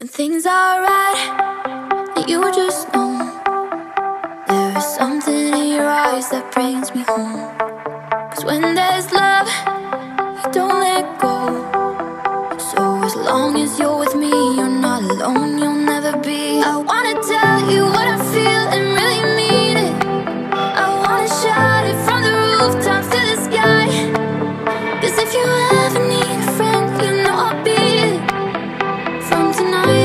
When things are right, and you just know there is something in your eyes that brings me home. Cause when there's love, you don't let go. So as long as you're with me, you're not alone, Cause